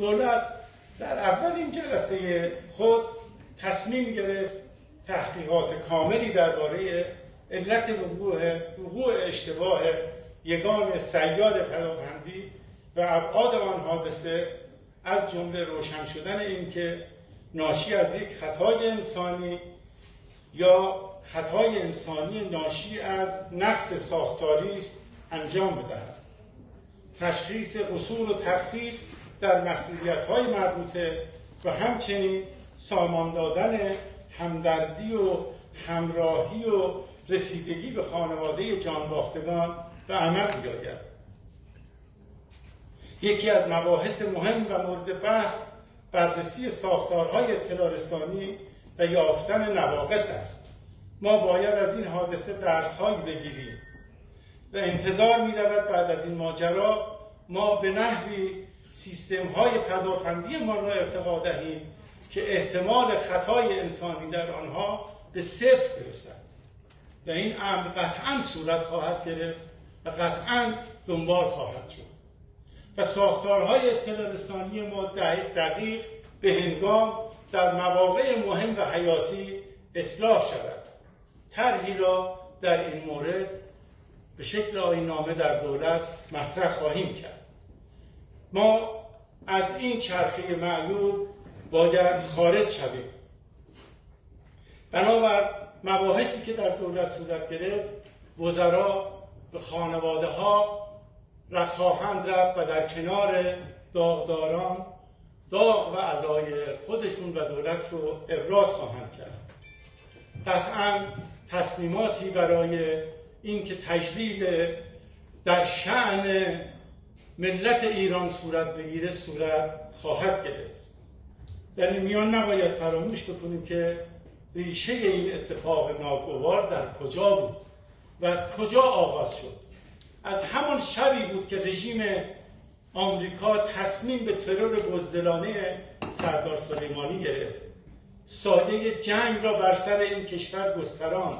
دولت در اولین جلسه خود تصمیم گرفت تحقیقات کاملی درباره علت وقوع وقوع اشتباه یگان سیار پدافندی و ابعاد آن حادثه از جمله روشن شدن اینکه ناشی از یک خطای انسانی یا خطای انسانی ناشی از نقص ساختاری است انجام بدهد. تشخیص اصول و تقصیر در مسئولیت های مربوطه و همچنین سامان دادن همدردی و همراهی و رسیدگی به خانواده جانباختگان به عمل بیاید. یکی از مباحث مهم و مورد بحث بررسی ساختارهای اطلاع رسانی و یافتن نواقص است. ما باید از این حادثه درسهایی بگیریم و انتظار می رود بعد از این ماجرا ما به نحوی سیستم های پدافندی ما را ارتقا دهیم که احتمال خطای انسانی در آنها به صفر برسد. و این امر قطعا صورت خواهد گرفت و قطعا دنبال خواهد شد. و ساختارهای اطلاع رسانی ما دقیق به هنگام در مواقع مهم و حیاتی اصلاح شود. طرحی را در این مورد به شکل آینامه در دولت مطرح خواهیم کرد. ما از این چرخه معیوب باید خارج شویم. بنابر مباحثی که در دولت صورت گرفت وزرا به خانواده ها را خواهند رفت و در کنار داغداران داغ و ازای خودشون و دولت رو ابراز خواهند کرد. قطعا تصمیماتی برای اینکه تجلیل در شعن ملت ایران صورت بگیره صورت خواهد گرفت. در این میان نباید فراموش بکنیم که ریشه این اتفاق ناگوار در کجا بود و از کجا آغاز شد. از همان شبی بود که رژیم آمریکا تصمیم به ترور بزدلانه سردار سلیمانی گرفت. سایه جنگ را بر سر این کشور گستران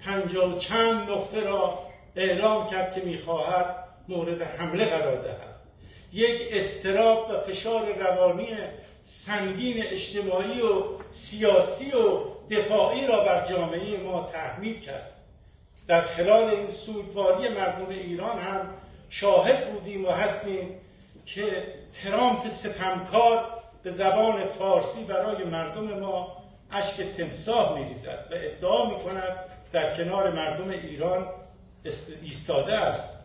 پنجاه و چند نقطه را اعلام کرد که می‌خواهد مورد حمله قرار دهد. یک استراب و فشار روانی سنگین اجتماعی و سیاسی و دفاعی را بر جامعه ما تحمیل کرد. در خلال این سوگواری مردم ایران هم شاهد بودیم و هستیم که ترامپ ستمکار به زبان فارسی برای مردم ما اشک تمساه میریزد و ادعا می کند در کنار مردم ایران ایستاده است.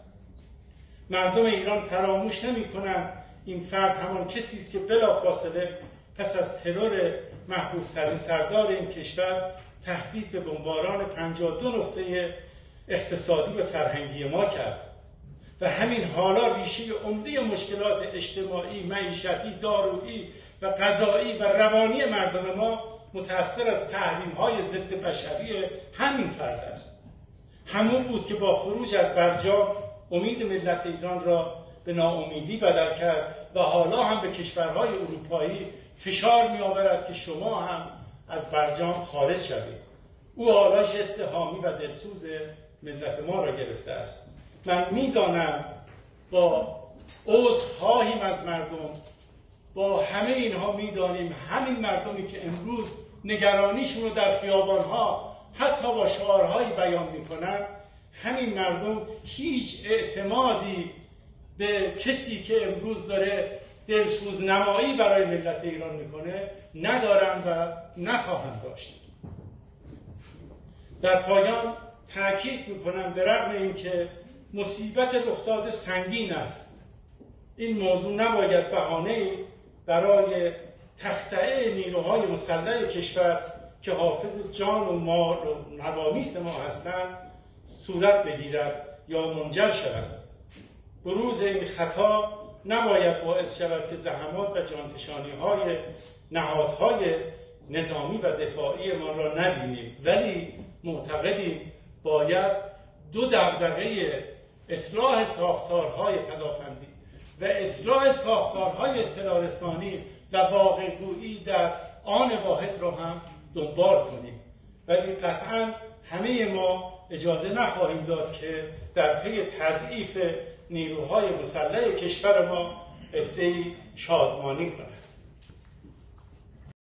مردم ایران فراموش نمی کنند این فرد همان کسی است که بلا فاصله پس از ترور محبوب ترین سردار این کشور تهدید به بمباران 52 نقطه اقتصادی و فرهنگی ما کرد. و همین حالا ریشه عمده مشکلات اجتماعی، معیشتی، دارویی و غذایی و روانی مردم ما متأثر از تحریم های ضد بشری همین فرد است. همون بود که با خروج از برجام امید ملت ایران را به ناامیدی بدل کرد و حالا هم به کشورهای اروپایی فشار می آورد که شما هم از برجام خارج شوید. او حالا جست حامی و دلسوز ملت ما را گرفته است. من می‌دانم با خواهیم از مردم. با همه اینها می‌دانیم همین مردمی که امروز نگرانیشون رو در خیابانها حتی با شعارهایی بیان می‌کنن همین مردم هیچ اعتمادی به کسی که امروز داره دلسوز نمایی برای ملت ایران می‌کنه ندارن و نخواهند داشت. در پایان تاکید می‌کنم به رغم اینکه مصیبت رخداد سنگین است. این موضوع نباید بهانه برای تختعه نیروهای مسلح کشور که حافظ جان و مال و نوامیس ما هستند صورت بگیرد یا منجر شود. بروز این خطا نباید باعث شود که زحمات و جانفشانی های نهادهای نظامی و دفاعی ما را نبینیم. ولی معتقدیم باید دو دغدغه اصلاح ساختارهای پدافندی و اصلاح ساختارهای ترارستانی و واقعگویی در آن واحد را هم دنبال کنیم. ولی قطعا همه ما اجازه نخواهیم داد که در پی تضعیف نیروهای مسلح کشور ما عدهای شادمانی کند.